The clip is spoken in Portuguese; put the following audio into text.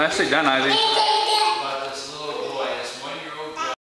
Não é?